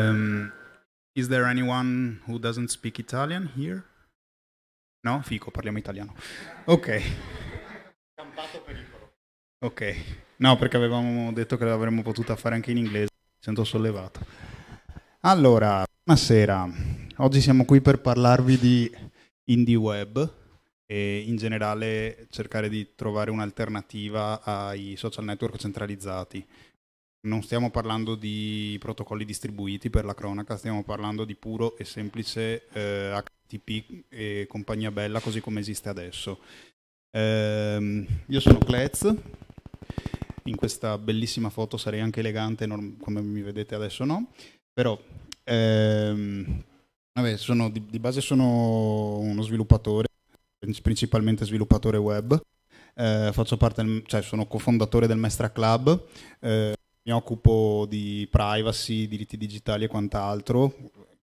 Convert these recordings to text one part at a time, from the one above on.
Um, is there anyone who doesn't speak Italian here? No? Fico, parliamo italiano. Ok. Ok. No, perché avevamo detto che l'avremmo potuta fare anche in inglese. Mi sento sollevato. Allora, buonasera. Oggi siamo qui per parlarvi di indie web e in generale cercare di trovare un'alternativa ai social network centralizzati. Non stiamo parlando di protocolli distribuiti per la cronaca, stiamo parlando di puro e semplice eh, HTTP e compagnia bella così come esiste adesso. Eh, io sono Klez, in questa bellissima foto sarei anche elegante come mi vedete adesso no, però ehm, vabbè, sono, di, di base sono uno sviluppatore, principalmente sviluppatore web. Eh, faccio parte, del, cioè sono cofondatore del Mestra Club, eh, mi occupo di privacy, diritti digitali e quant'altro,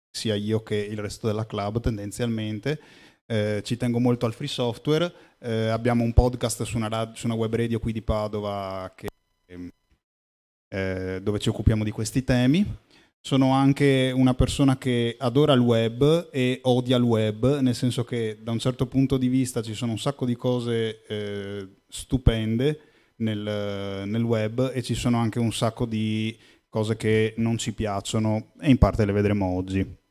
sia io che il resto della club tendenzialmente. Eh, ci tengo molto al free software, eh, abbiamo un podcast su una, radio, su una, web radio qui di Padova che, eh, dove ci occupiamo di questi temi. Sono anche una persona che adora il web e odia il web, nel senso che da un certo punto di vista ci sono un sacco di cose eh, stupende, nel, nel web e ci sono anche un sacco di cose che non ci piacciono e in parte le vedremo oggi.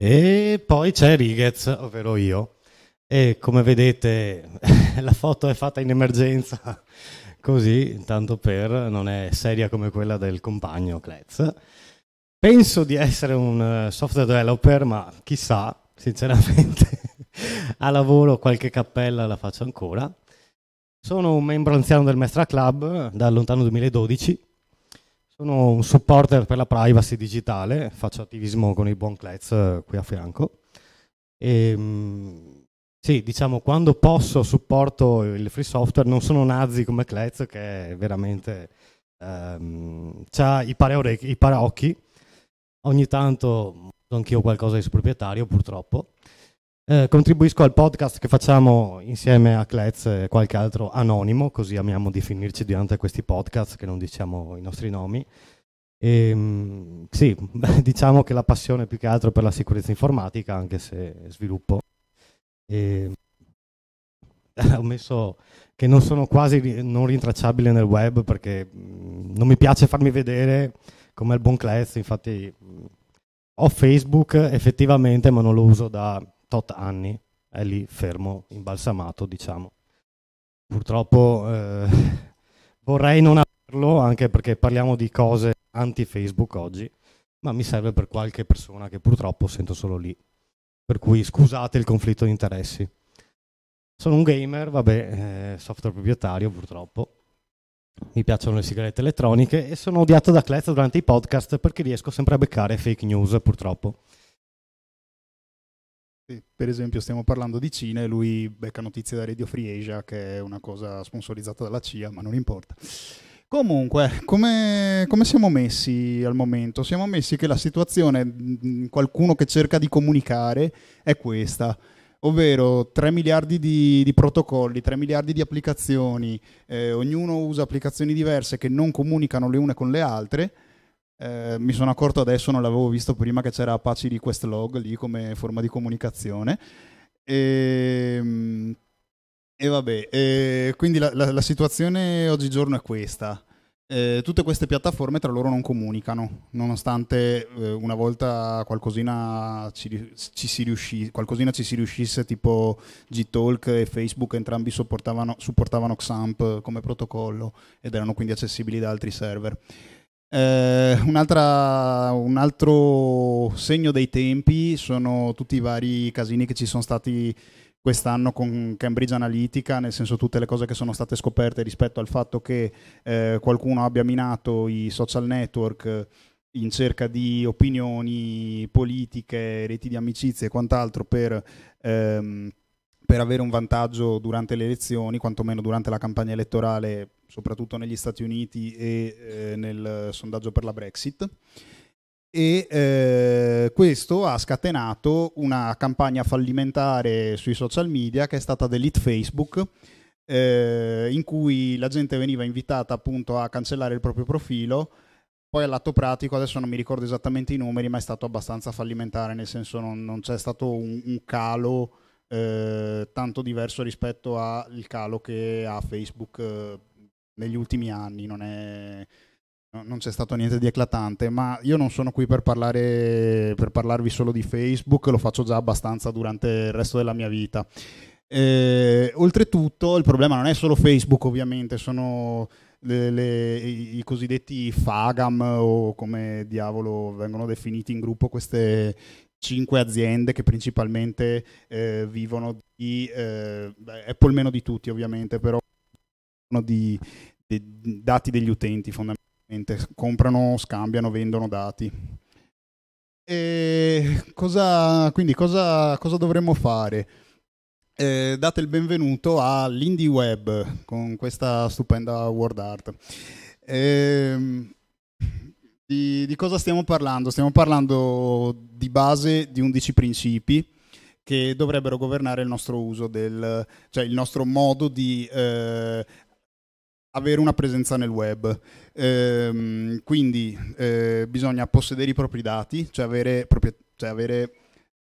E poi c'è Righez, ovvero io. E come vedete la foto è fatta in emergenza, così, tanto per, non è seria come quella del compagno Klez. Penso di essere un eh, software developer, ma chissà, sinceramente, a lavoro qualche cappella la faccio ancora. Sono un membro anziano del Mestra Club dal lontano 2012. Sono un supporter per la privacy digitale, faccio attivismo con il buon Klez eh, qui a fianco. E, ehm, sì, diciamo, quando posso supporto il free software, non sono nazi come Klez che è veramente... Um, ha i i paraocchi. Ogni tanto anch'io qualcosa di proprietario, purtroppo. Eh, contribuisco al podcast che facciamo insieme a Klez e qualche altro anonimo, così amiamo definirci durante questi podcast che non diciamo i nostri nomi. E, ehm, sì, diciamo che la passione più che altro per la sicurezza informatica, anche se sviluppo. E, ho messo che non sono quasi non rintracciabile nel web perché mh, non mi piace farmi vedere come il buon Klez, infatti mh, ho Facebook effettivamente ma non lo uso da tot anni, è lì fermo, imbalsamato, diciamo. Purtroppo eh, vorrei non averlo, anche perché parliamo di cose anti-Facebook oggi, ma mi serve per qualche persona che purtroppo sento solo lì. Per cui scusate il conflitto di interessi. Sono un gamer, vabbè, eh, software proprietario purtroppo. Mi piacciono le sigarette elettroniche e sono odiato da Klez durante i podcast perché riesco sempre a beccare fake news, purtroppo per esempio stiamo parlando di Cina e lui becca notizie da Radio Free Asia che è una cosa sponsorizzata dalla CIA ma non importa comunque come, come siamo messi al momento? siamo messi che la situazione qualcuno che cerca di comunicare è questa ovvero 3 miliardi di, di, protocolli, 3 miliardi di applicazioni, eh, ognuno usa applicazioni diverse che non comunicano le une con le altre eh, mi sono accorto adesso, non l'avevo visto prima, che c'era Apache Request Log lì come forma di comunicazione. E, ehm, e vabbè, e quindi la, la, la, situazione oggigiorno è questa. Eh, tutte queste piattaforme tra loro non comunicano, nonostante eh, una volta qualcosina ci, ci, si riuscì, qualcosina ci si riuscisse, tipo Gtalk e Facebook entrambi supportavano, supportavano XAMPP come protocollo ed erano quindi accessibili da altri server. Eh, un altro segno dei tempi sono tutti i vari casini che ci sono stati quest'anno con Cambridge Analytica, nel senso tutte le cose che sono state scoperte rispetto al fatto che eh, qualcuno abbia minato i social network in cerca di opinioni politiche, reti di amicizie e quant'altro per, ehm, per avere un vantaggio durante le elezioni, quantomeno durante la campagna elettorale soprattutto negli Stati Uniti e eh, nel sondaggio per la Brexit. E eh, questo ha scatenato una campagna fallimentare sui social media che è stata Delete Facebook, eh, in cui la gente veniva invitata appunto a cancellare il proprio profilo Poi all'atto pratico, adesso non mi ricordo esattamente i numeri, ma è stato abbastanza fallimentare, nel senso non, non c'è stato un, un calo eh, tanto diverso rispetto al calo che ha Facebook eh, negli ultimi anni, non, è, non, c'è stato niente di eclatante, ma io non sono qui per, parlare, per parlarvi solo di Facebook, lo faccio già abbastanza durante il resto della mia vita. Eh, oltretutto il problema non è solo Facebook ovviamente, sono le, le, i, cosiddetti fagam o come diavolo vengono definiti in gruppo queste cinque aziende che principalmente eh, vivono di eh, Apple meno di tutti ovviamente però di, di dati degli utenti fondamentalmente comprano, scambiano, vendono dati e cosa, quindi cosa, cosa dovremmo fare? eh, date il benvenuto all'Indie Web con questa stupenda word art. Eh, di, di, cosa stiamo parlando? Stiamo parlando di base di 11 principi che dovrebbero governare il nostro uso del, cioè il nostro modo di eh, avere una presenza nel web. Eh, quindi eh, bisogna possedere i propri dati, cioè avere, propri, cioè avere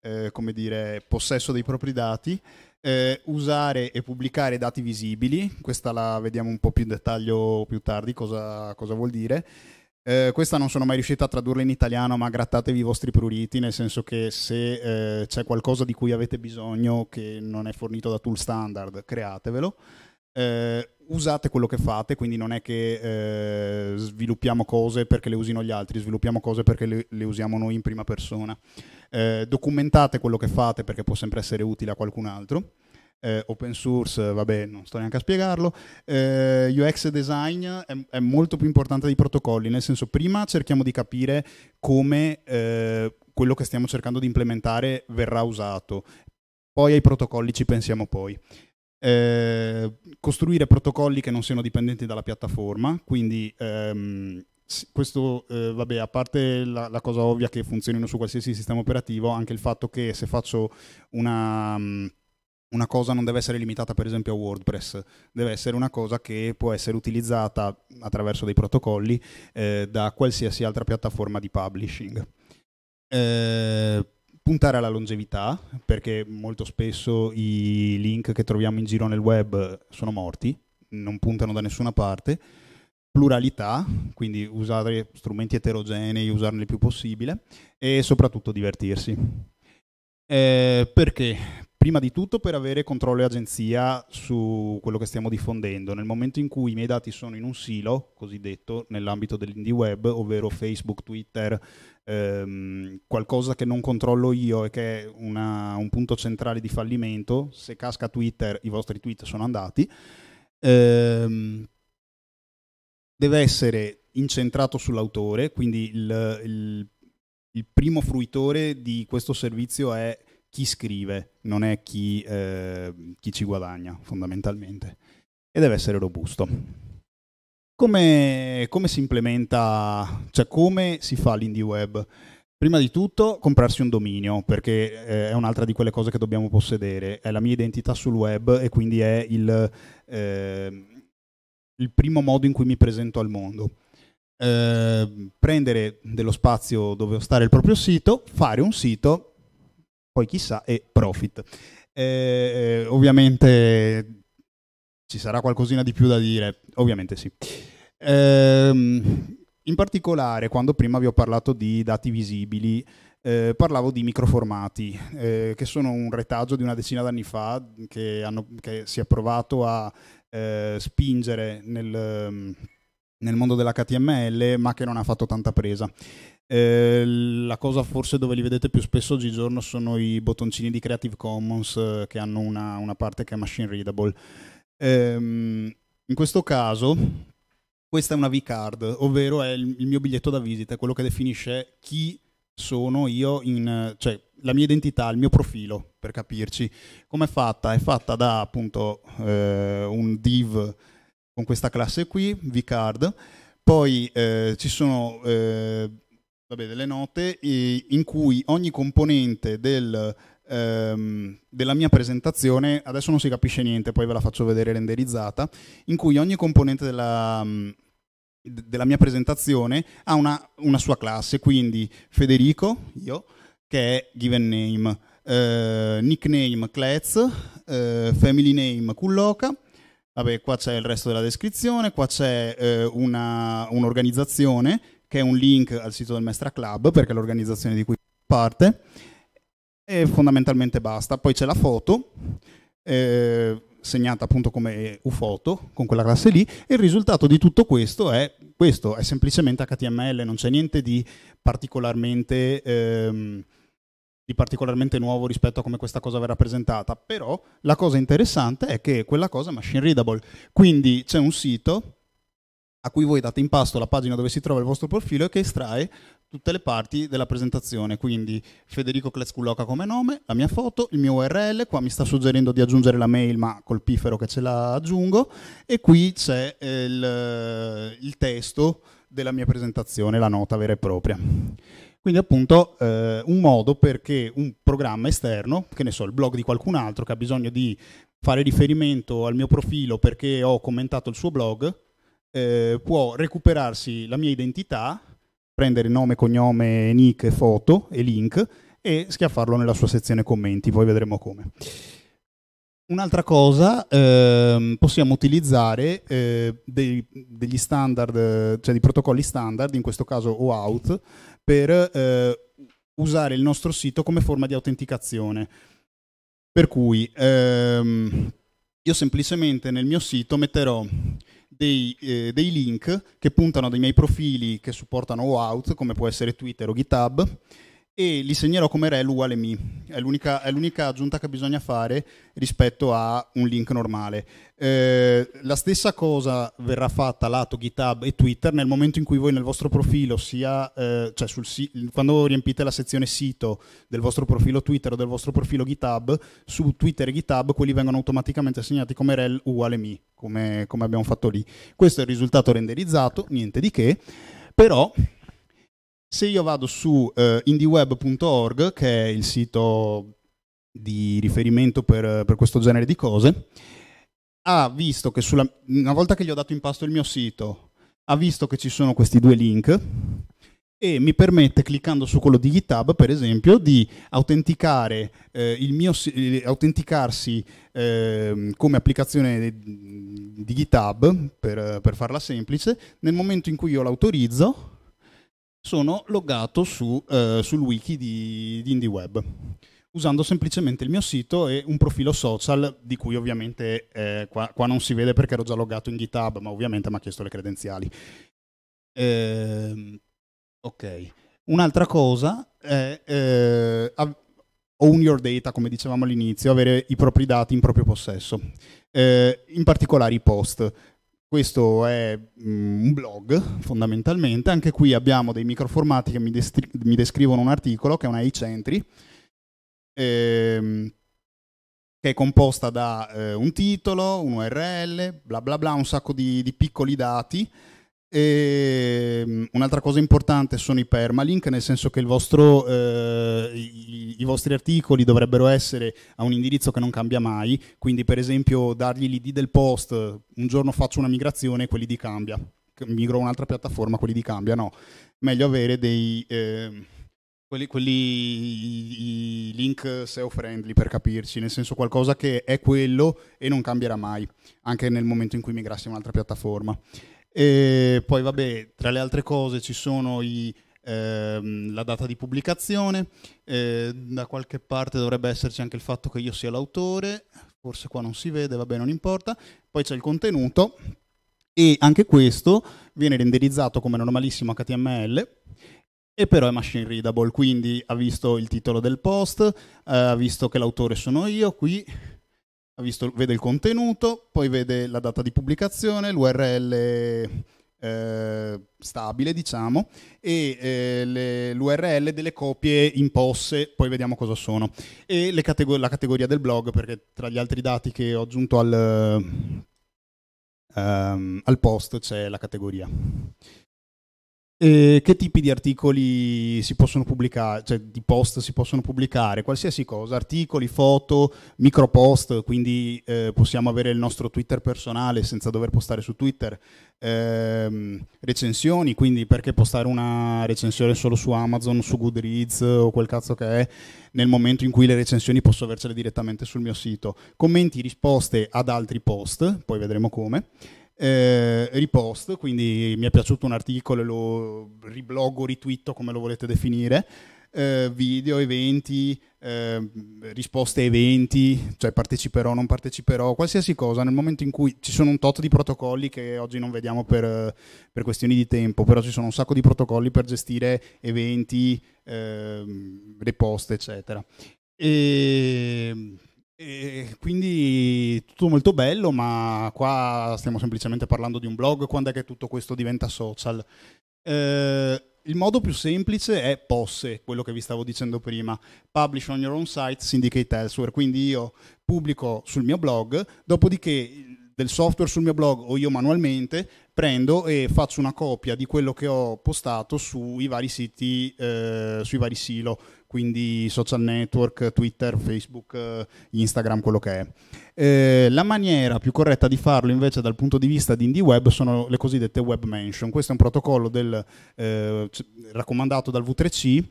eh, come dire, possesso dei propri dati, eh, usare e pubblicare dati visibili, questa la vediamo un po' più in dettaglio più tardi, cosa, cosa vuol dire. Eh, questa non sono mai riuscito a tradurla in italiano, ma grattatevi i vostri pruriti, nel senso che se eh, c'è qualcosa di cui avete bisogno che non è fornito da tool standard, createvelo. Eh, usate quello che fate, quindi non è che eh, sviluppiamo cose perché le usino gli altri, sviluppiamo cose perché le, le usiamo noi in prima persona. Eh, documentate quello che fate perché può sempre essere utile a qualcun altro. Eh, open source, vabbè, non sto neanche a spiegarlo. Eh, UX design è, è, molto più importante dei protocolli, nel senso prima cerchiamo di capire come eh, quello che stiamo cercando di implementare verrà usato, poi ai protocolli ci pensiamo poi. Eh, costruire protocolli che non siano dipendenti dalla piattaforma, quindi ehm, questo, eh, vabbè, a parte la, la, cosa ovvia che funzionino su qualsiasi sistema operativo, anche il fatto che se faccio una, mm, una cosa non deve essere limitata per esempio a WordPress, deve essere una cosa che può essere utilizzata attraverso dei protocolli eh, da qualsiasi altra piattaforma di publishing. Eh, puntare alla longevità, perché molto spesso i link che troviamo in giro nel web sono morti, non puntano da nessuna parte. Pluralità, quindi usare strumenti eterogenei, usarne il più possibile e soprattutto divertirsi. Eh, perché? Prima di tutto per avere controllo e agenzia su quello che stiamo diffondendo. Nel momento in cui i miei dati sono in un silo, cosiddetto nell'ambito dell'indie web, ovvero Facebook, Twitter, ehm, qualcosa che non controllo io e che è una, un punto centrale di fallimento, se casca Twitter i vostri tweet sono andati, ehm, deve essere incentrato sull'autore, quindi il, il, il primo fruitore di questo servizio è chi scrive, non è chi, eh, chi ci guadagna fondamentalmente. E deve essere robusto. Come, come, si implementa, cioè come si fa l'indie web? Prima di tutto comprarsi un dominio, perché eh, è un'altra di quelle cose che dobbiamo possedere, è la mia identità sul web e quindi è il, eh, il primo modo in cui mi presento al mondo. Eh, prendere dello spazio dove stare il proprio sito, fare un sito poi chissà, e profit. Eh, eh, ovviamente ci sarà qualcosina di più da dire, ovviamente sì. Eh, in particolare, quando prima vi ho parlato di dati visibili, eh, parlavo di microformati, eh, che sono un retaggio di una decina d'anni fa che, hanno, che si è provato a eh, spingere nel, nel mondo dell'HTML, ma che non ha fatto tanta presa. Eh, la cosa forse dove li vedete più spesso oggigiorno sono i bottoncini di Creative Commons eh, che hanno una, una, parte che è machine readable. Ehm, in questo caso questa è una V-card, ovvero è il, il, mio biglietto da visita, è quello che definisce chi sono io, in, cioè la mia identità, il mio profilo, per capirci. Come è fatta? È fatta da appunto eh, un div con questa classe qui, vcard, poi eh, ci sono eh, vabbè, delle note in cui ogni componente del, ehm, della mia presentazione, adesso non si capisce niente, poi ve la faccio vedere renderizzata, in cui ogni componente della, della mia presentazione ha una, una, sua classe, quindi Federico, io, che è given name, eh, nickname Klez, eh, family name Kulloka, vabbè qua c'è il resto della descrizione, qua c'è eh, un'organizzazione che è un link al sito del Mestra Club, perché è l'organizzazione di cui parte, e fondamentalmente basta. Poi c'è la foto, eh, segnata appunto come ufoto con quella classe lì e il risultato di tutto questo è questo, è semplicemente HTML, non c'è niente di particolarmente, ehm, di particolarmente nuovo rispetto a come questa cosa verrà presentata, però la cosa interessante è che quella cosa è machine readable, quindi c'è un sito a cui voi date in pasto la pagina dove si trova il vostro profilo e che estrae tutte le parti della presentazione, quindi Federico Klezkulloka come nome, la mia foto, il mio URL, qua mi sta suggerendo di aggiungere la mail ma col pifero che ce la aggiungo e qui c'è eh, il, il testo della mia presentazione, la nota vera e propria. Quindi appunto eh, un modo perché un programma esterno, che ne so, il blog di qualcun altro che ha bisogno di fare riferimento al mio profilo perché ho commentato il suo blog, eh, può recuperarsi la mia identità prendere nome, cognome, nick, foto e link e schiaffarlo nella sua sezione commenti, poi vedremo come. Un'altra cosa, ehm, possiamo utilizzare eh, dei, degli standard, cioè dei protocolli standard, in questo caso OAuth, per eh, usare il nostro sito come forma di autenticazione. Per cui ehm, io semplicemente nel mio sito metterò dei, eh, dei, link che puntano dai miei profili che supportano OAuth, come può essere Twitter o GitHub, e li segnerò come rel uguale mi. È l'unica, è l'unica, aggiunta che bisogna fare rispetto a un link normale. Eh, la stessa cosa verrà fatta lato GitHub e Twitter nel momento in cui voi nel vostro profilo, sia eh, cioè sul, quando riempite la sezione sito del vostro profilo Twitter o del vostro profilo GitHub, su Twitter e GitHub quelli vengono automaticamente segnati come rel uguale mi, come, come abbiamo fatto lì. Questo è il risultato renderizzato, niente di che, però se io vado su uh, indieweb.org, che è il sito di riferimento per, per, questo genere di cose, ha visto che sulla, una volta che gli ho dato in pasto il mio sito, ha visto che ci sono questi due link e mi permette, cliccando su quello di GitHub, per esempio, di autenticare eh, il mio, eh, autenticarsi eh, come applicazione di GitHub, per, per farla semplice, nel momento in cui io l'autorizzo, sono loggato su, eh, sul wiki di, di IndieWeb usando semplicemente il mio sito e un profilo social di cui ovviamente eh, qua, qua, non si vede perché ero già loggato in GitHub, ma ovviamente mi ha chiesto le credenziali. Eh, ok. Un'altra cosa è eh, own your data, come dicevamo all'inizio, avere i propri dati in proprio possesso. Eh, in particolare i post. Questo è mm, un blog fondamentalmente, anche qui abbiamo dei microformati che mi, destri- mi descrivono un articolo che è una H-entry, ehm, che è composta da eh, un titolo, un URL, bla bla bla, un sacco di, di piccoli dati e, um, un'altra cosa importante sono i permalink, nel senso che vostro, eh, i, i, vostri articoli dovrebbero essere a un indirizzo che non cambia mai, quindi per esempio dargli l'id del post, un giorno faccio una migrazione quelli di cambia, migro a un'altra piattaforma, quelli di cambia, no. Meglio avere dei... Eh, quelli, quelli i link SEO friendly per capirci, nel senso qualcosa che è quello e non cambierà mai, anche nel momento in cui migrassi a un'altra piattaforma. E poi vabbè, tra le altre cose ci sono i, ehm, la data di pubblicazione, eh, da qualche parte dovrebbe esserci anche il fatto che io sia l'autore, forse qua non si vede, vabbè non importa, poi c'è il contenuto. E anche questo viene renderizzato come normalissimo HTML e però è machine readable, quindi ha visto il titolo del post, eh, ha visto che l'autore sono io qui, visto, vede il contenuto, poi vede la data di pubblicazione, l'URL eh, stabile, diciamo, e eh, l'URL delle copie in posse, poi vediamo cosa sono, e catego- la categoria del blog, perché tra gli altri dati che ho aggiunto al, um, al post c'è la categoria. E che tipi di articoli si possono pubblicare, cioè di post si possono pubblicare? Qualsiasi cosa, articoli, foto, micropost, quindi eh, possiamo avere il nostro Twitter personale senza dover postare su Twitter, ehm, recensioni, quindi perché postare una recensione solo su Amazon, su Goodreads o quel cazzo che è, nel momento in cui le recensioni posso avercele direttamente sul mio sito. Commenti, risposte ad altri post, poi vedremo come eh, ripost, quindi mi è piaciuto un articolo, lo ribloggo, ritwitto, come lo volete definire, eh, video, eventi, eh, risposte a eventi, cioè parteciperò, non parteciperò, qualsiasi cosa, nel momento in cui ci sono un tot di protocolli che oggi non vediamo per, per questioni di tempo, però ci sono un sacco di protocolli per gestire eventi, eh, riposte, eccetera. E e quindi tutto molto bello, ma qua stiamo semplicemente parlando di un blog, quando è che tutto questo diventa social? Eh, il modo più semplice è POSSE, quello che vi stavo dicendo prima, Publish on your own site, Syndicate elsewhere, quindi io pubblico sul mio blog, dopodiché del software sul mio blog o io manualmente prendo e faccio una copia di quello che ho postato sui vari siti, eh, sui vari silo, quindi social network, Twitter, Facebook, eh, Instagram, quello che è. Eh, la maniera più corretta di farlo invece dal punto di vista di IndieWeb sono le cosiddette web mention. Questo è un protocollo del, eh, raccomandato dal V3C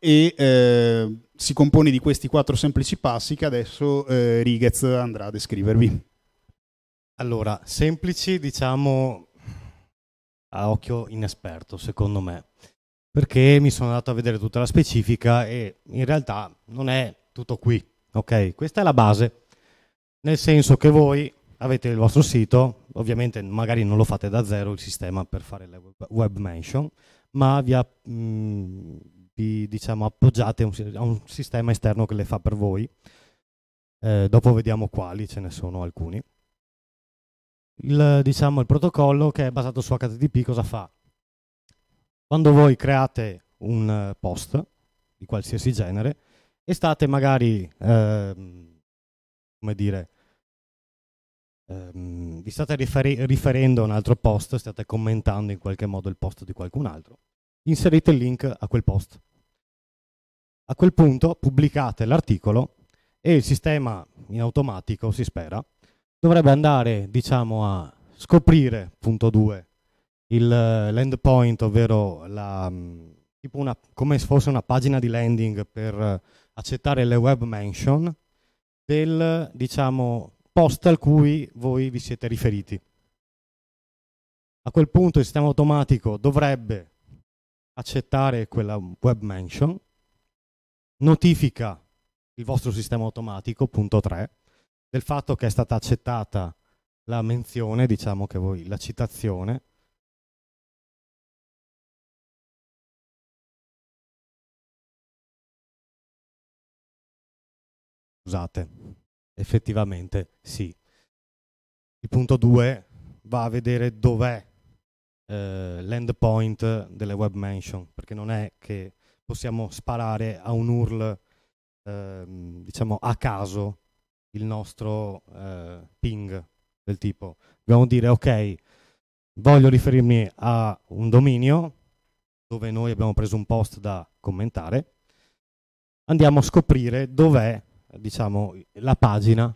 e eh, si compone di questi quattro semplici passi che adesso eh, Righez andrà a descrivervi. Allora, semplici diciamo a occhio inesperto, secondo me, perché mi sono andato a vedere tutta la specifica e in realtà non è tutto qui, ok? Questa è la base, nel senso che voi avete il vostro sito, ovviamente magari non lo fate da zero il sistema per fare le web mention, ma vi, mh, mm, vi diciamo, appoggiate a un sistema esterno che le fa per voi. Eh, dopo vediamo quali, ce ne sono alcuni il, diciamo, il protocollo che è basato su HTTP cosa fa? Quando voi create un eh, post di qualsiasi genere e state magari, ehm, come dire, ehm, vi state riferi- riferendo a un altro post, state commentando in qualche modo il post di qualcun altro, inserite il link a quel post. A quel punto pubblicate l'articolo e il sistema in automatico, si spera, dovrebbe andare, diciamo, a scoprire, punto 2, l'endpoint, ovvero la, mm, tipo una, come se fosse una pagina di landing per accettare le web mention del, diciamo, post al cui voi vi siete riferiti. A quel punto il sistema automatico dovrebbe accettare quella web mention, notifica il vostro sistema automatico, punto 3, del fatto che è stata accettata la menzione, diciamo che voi, la citazione, Scusate, effettivamente sì. Il punto 2 va a vedere dov'è eh, l'endpoint delle web mention, perché non è che possiamo sparare a un URL eh, diciamo a caso il nostro eh, ping del tipo. Dobbiamo dire ok voglio riferirmi a un dominio dove noi abbiamo preso un post da commentare. Andiamo a scoprire dov'è diciamo la pagina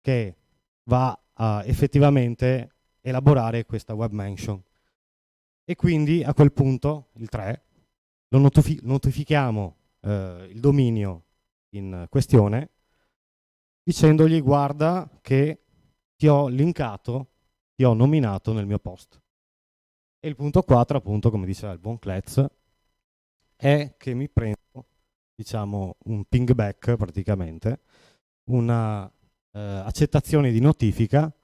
che va a effettivamente elaborare questa web mention e quindi a quel punto il 3 lo notifi- notifichiamo eh, il dominio in questione dicendogli guarda che ti ho linkato, ti ho nominato nel mio post. E il punto 4, appunto, come diceva il buon Kletz, è che mi prendo, diciamo, un pingback praticamente, una eh, accettazione di notifica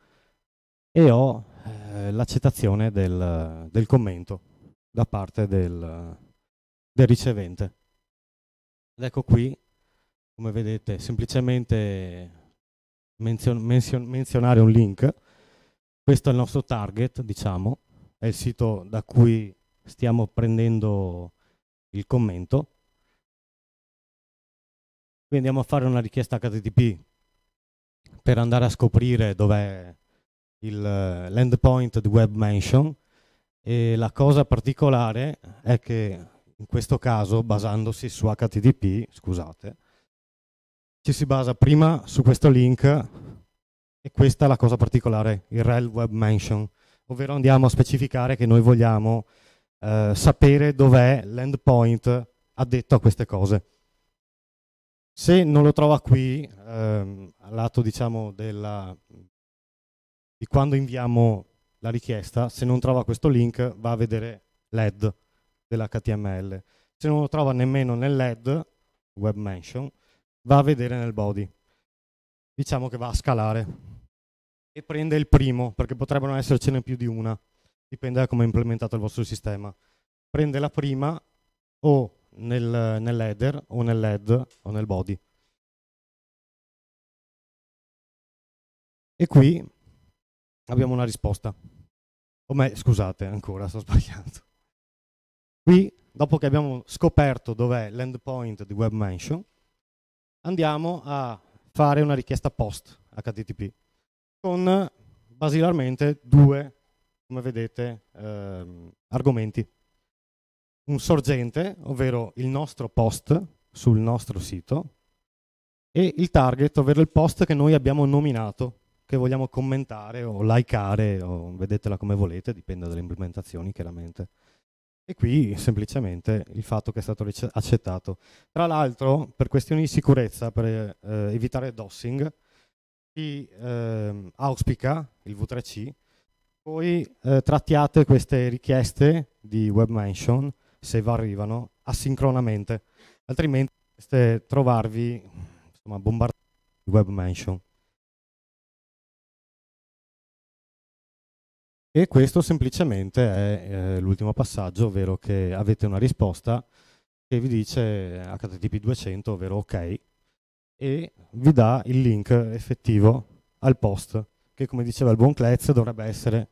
e ho eh, l'accettazione del, del, commento da parte del, del ricevente. Ed ecco qui come vedete, semplicemente menzion- menzion- menzionare un link. Questo è il nostro target, diciamo, è il sito da cui stiamo prendendo il commento. Quindi andiamo a fare una richiesta HTTP per andare a scoprire dov'è l'endpoint di web mention E la cosa particolare è che in questo caso, basandosi su HTTP, scusate, ci si basa prima su questo link e questa è la cosa particolare, il rel web mention, ovvero andiamo a specificare che noi vogliamo eh, sapere dov'è l'endpoint addetto a queste cose. Se non lo trova qui, ehm, al lato diciamo della, di quando inviamo la richiesta, se non trova questo link va a vedere l'head dell'HTML. Se non lo trova nemmeno nell'head, web mention, va a vedere nel body. Diciamo che va a scalare e prende il primo, perché potrebbero essercene più di una, dipende da come è implementato il vostro sistema. Prende la prima o nel, nell'header o nell'head o nel body. E qui abbiamo una risposta. O me, scusate, ancora sto sbagliando. Qui, dopo che abbiamo scoperto dov'è l'endpoint di WebMention, andiamo a fare una richiesta post HTTP con basilarmente due, come vedete, ehm, argomenti. Un sorgente, ovvero il nostro post sul nostro sito, e il target, ovvero il post che noi abbiamo nominato che vogliamo commentare o likeare, o vedetela come volete, dipende dalle implementazioni chiaramente. E qui semplicemente il fatto che è stato accettato. Tra l'altro, per questioni di sicurezza, per eh, evitare dossing, si eh, auspica, il V3C, voi eh, trattiate queste richieste di web mention, se arrivano, asincronamente, altrimenti potreste trovarvi insomma, bombardati di web mention. E questo semplicemente è eh, l'ultimo passaggio, ovvero che avete una risposta che vi dice HTTP 200, ovvero ok, e vi dà il link effettivo al post, che come diceva il buon Klez dovrebbe essere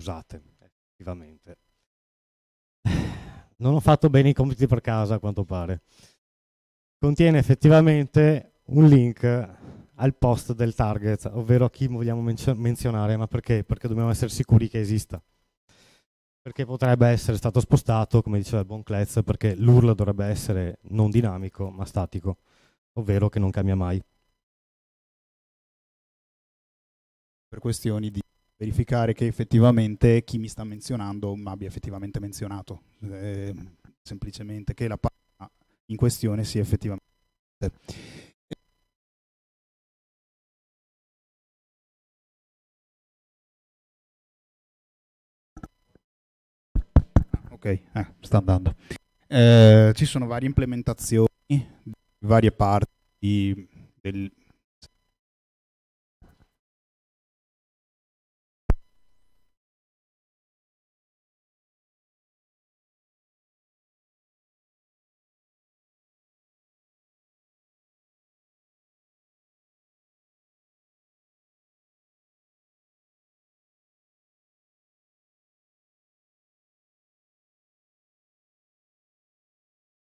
Scusate, effettivamente. Non ho fatto bene i compiti per casa, a quanto pare contiene effettivamente un link al post del target, ovvero a chi vogliamo menzionare, ma perché? Perché dobbiamo essere sicuri che esista. Perché potrebbe essere stato spostato, come diceva il buon Klez, perché l'URL dovrebbe essere non dinamico, ma statico, ovvero che non cambia mai. Per questioni di verificare che effettivamente chi mi sta menzionando mi abbia effettivamente menzionato. Eh, semplicemente che la parte in questione sia effettivamente. Ok, eh, sta andando. Eh, ci sono varie implementazioni, varie parti del,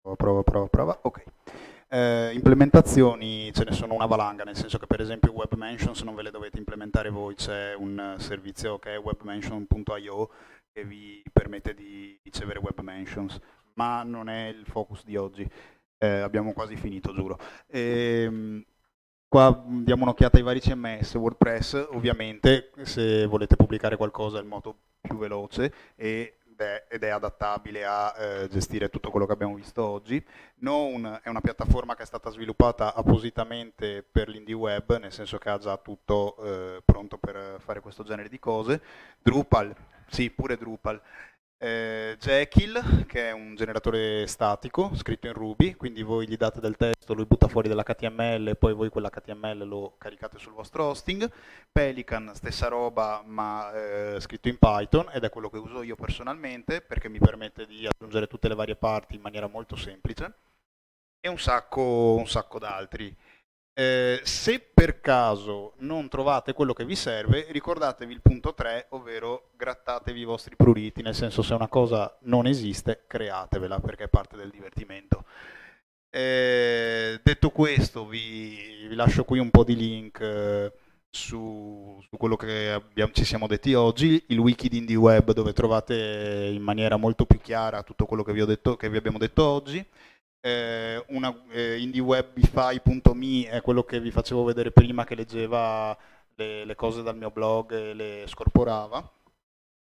Prova, prova, prova, ok. Eh, implementazioni ce ne sono una valanga, nel senso che per esempio Web Mentions non ve le dovete implementare voi, c'è un servizio che è webmention.io che vi permette di ricevere Web Mentions, ma non è il focus di oggi. Eh, abbiamo quasi finito, giuro. Ehm, qua diamo un'occhiata ai vari CMS, WordPress, ovviamente se volete pubblicare qualcosa è il modo più veloce e è, ed è adattabile a eh, gestire tutto quello che abbiamo visto oggi. Known è una piattaforma che è stata sviluppata appositamente per l'indie web, nel senso che ha già tutto eh, pronto per fare questo genere di cose. Drupal, sì, pure Drupal, eh, Jekyll, che è un generatore statico scritto in Ruby, quindi voi gli date del testo, lui butta fuori dell'HTML e poi voi quell'HTML lo caricate sul vostro hosting. Pelican, stessa roba ma eh, scritto in Python ed è quello che uso io personalmente perché mi permette di aggiungere tutte le varie parti in maniera molto semplice e un sacco, un sacco d'altri. Eh, se per caso non trovate quello che vi serve, ricordatevi il punto 3, ovvero grattatevi i vostri pruriti, nel senso se una cosa non esiste, createvela perché è parte del divertimento. Eh, detto questo, vi, vi, lascio qui un po' di link eh, su, su, quello che abbiamo, ci siamo detti oggi, il wiki di IndieWeb dove trovate in maniera molto più chiara tutto quello che vi, detto, che vi abbiamo detto oggi. Eh, una, eh, indiewebify.me è quello che vi facevo vedere prima che leggeva le, le cose dal mio blog e le scorporava.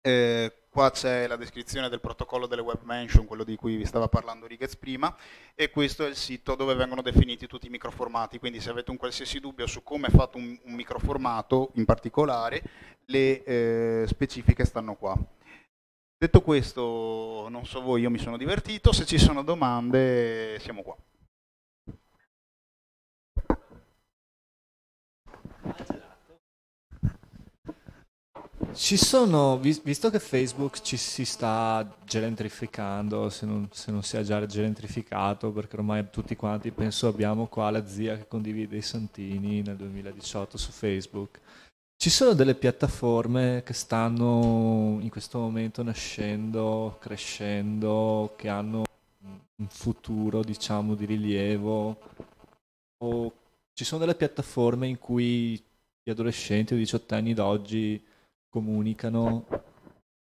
Eh, qua c'è la descrizione del protocollo delle web mention, quello di cui vi stava parlando Righez prima, e questo è il sito dove vengono definiti tutti i microformati, quindi se avete un qualsiasi dubbio su come è fatto un, un microformato in particolare, le eh, specifiche stanno qua. Detto questo, non so voi, io mi sono divertito, se ci sono domande siamo qua. Ci sono, visto che Facebook ci si sta gelentrificando, se non, se non sia già gelentrificato, perché ormai tutti quanti penso abbiamo qua la zia che condivide i santini nel 2018 su Facebook. Ci sono delle piattaforme che stanno in questo momento nascendo, crescendo, che hanno un futuro, diciamo, di rilievo? O ci sono delle piattaforme in cui gli adolescenti o i diciottenni d'oggi comunicano?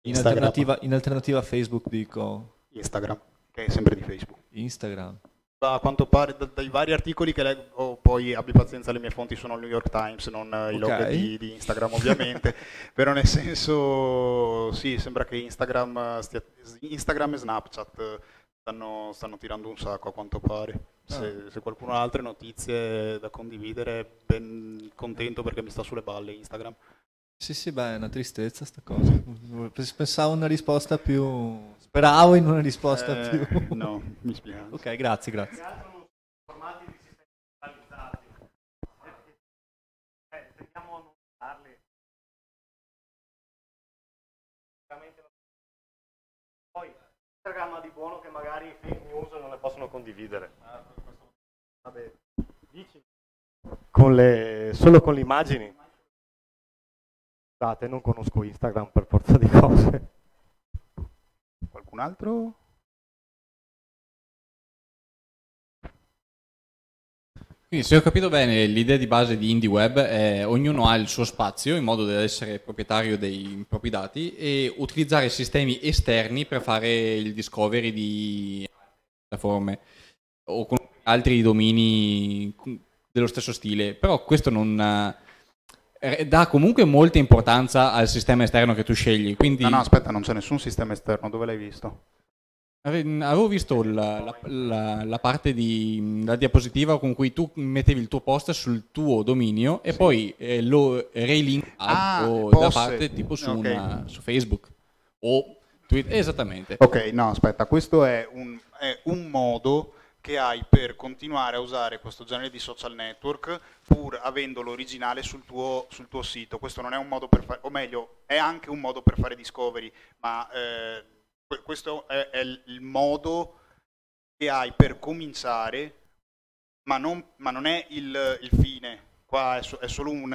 In alternativa, in alternativa, a Facebook dico. Instagram che è sempre di Facebook. Instagram. A quanto pare da, dai vari articoli che leggo poi abbi pazienza le mie fonti sono il New York Times non okay. i log di, di, Instagram ovviamente però nel senso sì sembra che Instagram stia, Instagram e Snapchat stanno, stanno, tirando un sacco a quanto pare se, ah. se qualcuno ha altre notizie da condividere ben contento perché mi sta sulle balle Instagram sì, sì, beh, è una tristezza sta cosa. Pensavo una risposta più... Speravo in una risposta eh, più... no, mi spiace. Ok, grazie, grazie. Formati di sistemi digitalizzati. Eh, tendiamo a non usarli. Poi, Instagram ha di buono che magari i fake news non le possono condividere. Ah, Vabbè, dici. Con le, solo con le immagini Scusate, non conosco Instagram per forza di cose. Qualcun altro? Quindi se ho capito bene l'idea di base di IndieWeb è ognuno ha il suo spazio in modo da essere proprietario dei propri dati e utilizzare sistemi esterni per fare il discovery di piattaforme o con altri domini dello stesso stile, però questo non eh, dà comunque molta importanza al sistema esterno che tu scegli. Quindi... No, no, aspetta, non c'è nessun sistema esterno, dove l'hai visto? Avevo visto la, la, la, la parte di la diapositiva con cui tu mettevi il tuo post sul tuo dominio e sì. poi eh, lo relinkavi ah, da parte tipo su, okay. una, su, Facebook o Twitter. Esattamente. Ok, no, aspetta, questo è un, è un modo che hai per continuare a usare questo genere di social network pur avendo l'originale sul tuo, sul tuo sito. Questo non è un modo per fare, o meglio, è anche un modo per fare discovery, ma eh, questo è, è, il modo che hai per cominciare, ma non, ma non è il, il, fine. Qua è, so, è, solo un,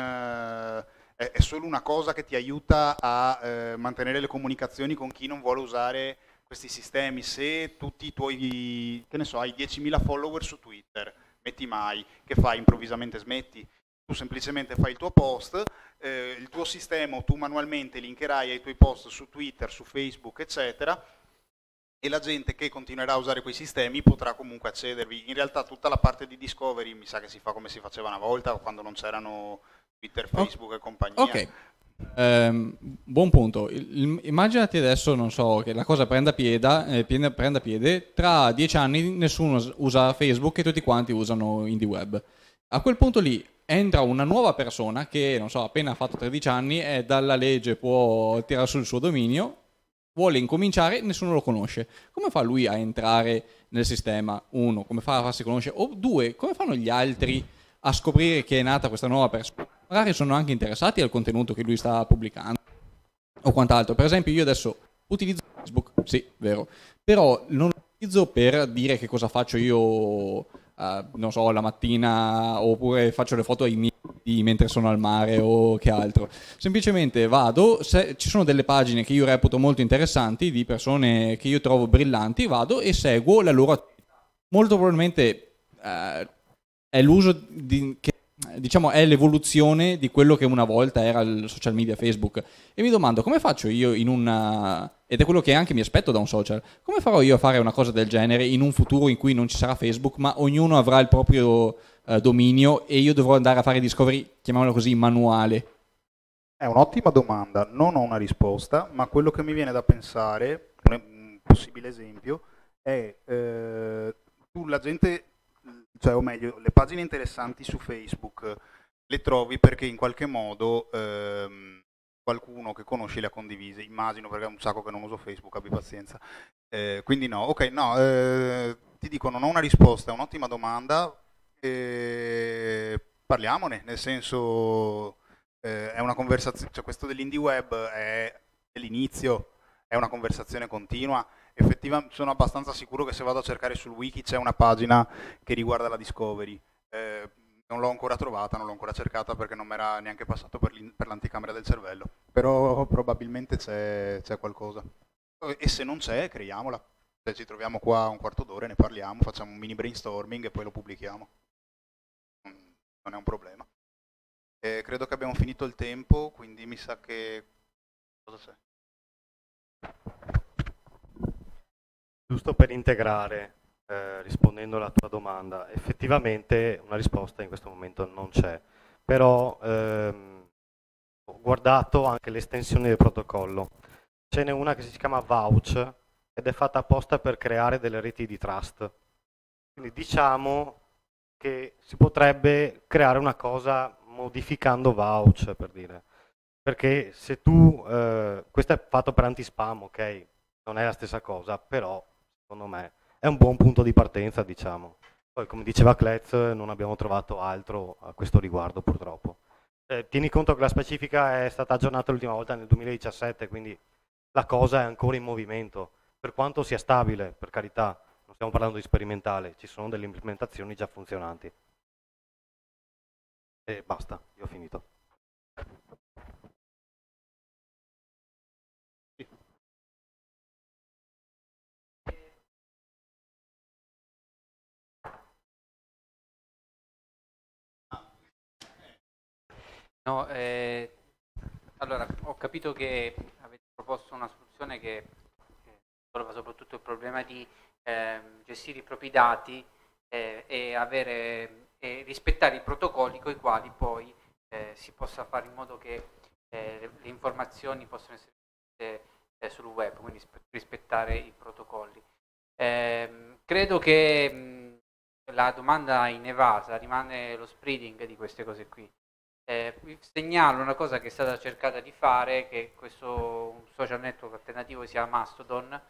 è, solo una cosa che ti aiuta a eh, mantenere le comunicazioni con chi non vuole usare questi sistemi, se tutti i tuoi, che ne so, hai 10.000 follower su Twitter, metti mai, che fai improvvisamente smetti? Tu semplicemente fai il tuo post, eh, il tuo sistema tu manualmente linkerai ai tuoi post su Twitter, su Facebook, eccetera, e la gente che continuerà a usare quei sistemi potrà comunque accedervi. In realtà tutta la parte di discovery mi sa che si fa come si faceva una volta, quando non c'erano Twitter, Facebook oh. e compagnia. Ok, eh, buon punto. immaginati adesso, non so, che la cosa prenda piede, eh, prenda piede, tra dieci anni nessuno usa Facebook e tutti quanti usano IndieWeb. A quel punto lì entra una nuova persona che, non so, appena ha fatto 13 anni e dalla legge può tirare sul suo dominio, vuole incominciare, nessuno lo conosce. Come fa lui a entrare nel sistema? Uno, come fa a farsi conoscere? O due, come fanno gli altri a scoprire che è nata questa nuova persona? magari sono anche interessati al contenuto che lui sta pubblicando o quant'altro. Per esempio, io adesso utilizzo Facebook, sì, vero, però non lo utilizzo per dire che cosa faccio io, uh, non so, la mattina oppure faccio le foto ai miei mentre sono al mare o che altro. Semplicemente vado, se ci sono delle pagine che io reputo molto interessanti di persone che io trovo brillanti, vado e seguo la loro attività. Molto probabilmente eh, è l'uso di, diciamo è l'evoluzione di quello che una volta era il social media Facebook. E mi domando come faccio io in una ed è quello che anche mi aspetto da un social come farò io a fare una cosa del genere in un futuro in cui non ci sarà Facebook ma ognuno avrà il proprio eh, dominio e io dovrò andare a fare discovery chiamiamolo così manuale? È un'ottima domanda. Non ho una risposta ma quello che mi viene da pensare un possibile esempio è eh, la gente cioè o meglio, le pagine interessanti su Facebook le trovi perché in qualche modo ehm, qualcuno che conosci le ha condivise, immagino perché è un sacco che non uso Facebook, abbi pazienza. Eh, quindi no, ok, no, eh, ti dico, non ho una risposta, è un'ottima domanda, eh, parliamone, nel senso eh, è una conversazione, cioè questo dell'indie web è, è l'inizio, è una conversazione continua effettivamente sono abbastanza sicuro che se vado a cercare sul wiki c'è una pagina che riguarda la Discovery. Eh, non l'ho ancora trovata, non l'ho ancora cercata perché non mi era neanche passato per, l'anticamera del cervello, però probabilmente c'è, qualcosa. E se non c'è, creiamola. Se ci troviamo qua un quarto d'ora, ne parliamo, facciamo un mini brainstorming e poi lo pubblichiamo. Non è un problema. Eh, credo che abbiamo finito il tempo, quindi mi sa che... Cosa c'è? Giusto per integrare, eh, rispondendo alla tua domanda, effettivamente una risposta in questo momento non c'è, però ehm, ho guardato anche l'estensione del protocollo. Ce n'è una che si chiama Vouch ed è fatta apposta per creare delle reti di trust. Quindi diciamo che si potrebbe creare una cosa modificando Vouch, per dire. Perché se tu, eh, questo è fatto per anti-spam, ok? Non è la stessa cosa, però secondo me è un buon punto di partenza, diciamo. Poi, come diceva Kletz, non abbiamo trovato altro a questo riguardo, purtroppo. Eh, tieni conto che la specifica è stata aggiornata l'ultima volta nel 2017, quindi la cosa è ancora in movimento. Per quanto sia stabile, per carità, non stiamo parlando di sperimentale, ci sono delle implementazioni già funzionanti. E basta, io ho finito. No, eh, allora, ho capito che avete proposto una soluzione che risolva soprattutto il problema di eh, gestire i propri dati eh, e, avere, e, rispettare i protocolli con i quali poi eh, si possa fare in modo che eh, le, le, informazioni possano essere eh, sul web, quindi rispettare i protocolli. Ehm, credo che mh, la domanda in evasa rimane lo spreading di queste cose qui eh, segnalo una cosa che è stata cercata di fare, che questo social network alternativo si chiama Mastodon,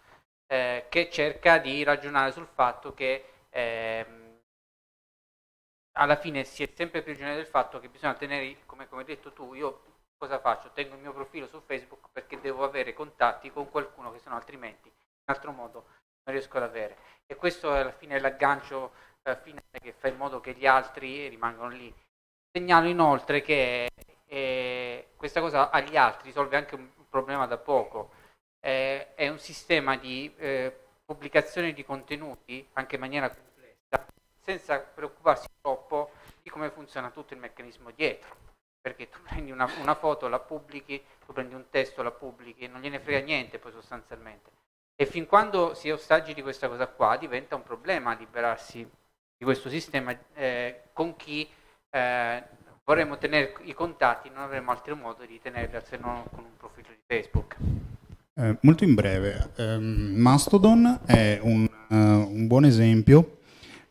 eh, che cerca di ragionare sul fatto che ehm, alla fine si è sempre prigionieri del fatto che bisogna tenere, come, come hai detto tu, io cosa faccio? Tengo il mio profilo su Facebook perché devo avere contatti con qualcuno che se no altrimenti in altro modo non riesco ad avere. E questo è alla fine l'aggancio eh, finale che fa in modo che gli altri rimangano lì. Segnalo inoltre che eh, questa cosa agli altri risolve anche un problema da poco. Eh, è un sistema di eh, pubblicazione di contenuti anche in maniera complessa, senza preoccuparsi troppo di come funziona tutto il meccanismo dietro. Perché tu prendi una, una foto, la pubblichi, tu prendi un testo, la pubblichi, non gliene frega niente poi sostanzialmente. E fin quando si è ostaggi di questa cosa qua diventa un problema liberarsi di questo sistema eh, con chi eh, vorremmo tenere i contatti, non avremo altro modo di tenerli se non con un profilo di Facebook. Eh, molto in breve, um, Mastodon è un, uh, un, buon esempio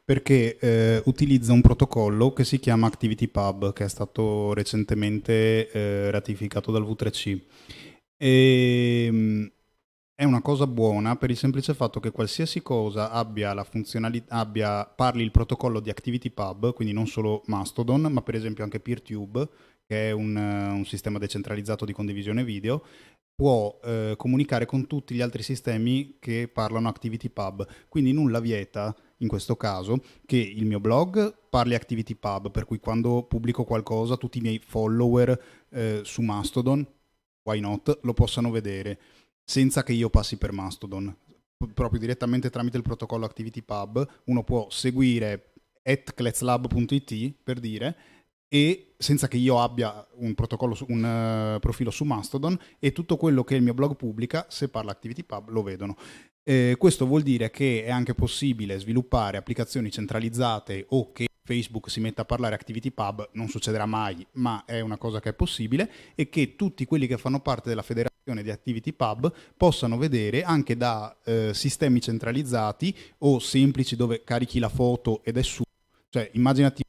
perché uh, utilizza un protocollo che si chiama ActivityPub, che è stato recentemente uh, ratificato dal V3C. E, um, è una cosa buona per il semplice fatto che qualsiasi cosa abbia la funzionalità, abbia, parli il protocollo di ActivityPub, quindi non solo Mastodon, ma per esempio anche PeerTube, che è un, un sistema decentralizzato di condivisione video, può eh, comunicare con tutti gli altri sistemi che parlano ActivityPub. Quindi nulla vieta, in questo caso, che il mio blog parli ActivityPub, per cui quando pubblico qualcosa tutti i miei follower eh, su Mastodon, why not, lo possano vedere senza che io passi per Mastodon. Proprio direttamente tramite il protocollo ActivityPub uno può seguire at per dire e senza che io abbia un su, un uh, profilo su Mastodon e tutto quello che il mio blog pubblica, se parla ActivityPub, lo vedono. Eh, questo vuol dire che è anche possibile sviluppare applicazioni centralizzate o che Facebook si metta a parlare ActivityPub, non succederà mai, ma è una cosa che è possibile, e che tutti quelli che fanno parte della federazione di ActivityPub possano vedere anche da eh, sistemi centralizzati o semplici dove carichi la foto ed è su. Cioè, immaginati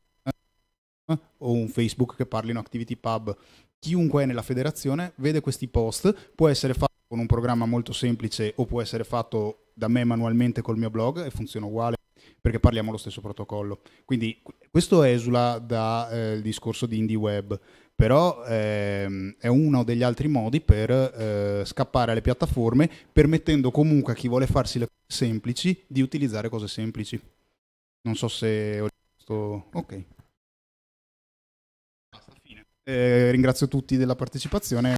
o un Facebook che parlino ActivityPub. Chiunque è nella federazione vede questi post, può essere fatto con un programma molto semplice o può essere fatto da me manualmente col mio blog e funziona uguale perché parliamo lo stesso protocollo. Quindi questo esula dal eh, discorso di indie web, però ehm, è uno degli altri modi per eh, scappare alle piattaforme, permettendo comunque a chi vuole farsi le cose semplici di utilizzare cose semplici. Non so se ho risposto. Ok. Eh, ringrazio tutti della partecipazione.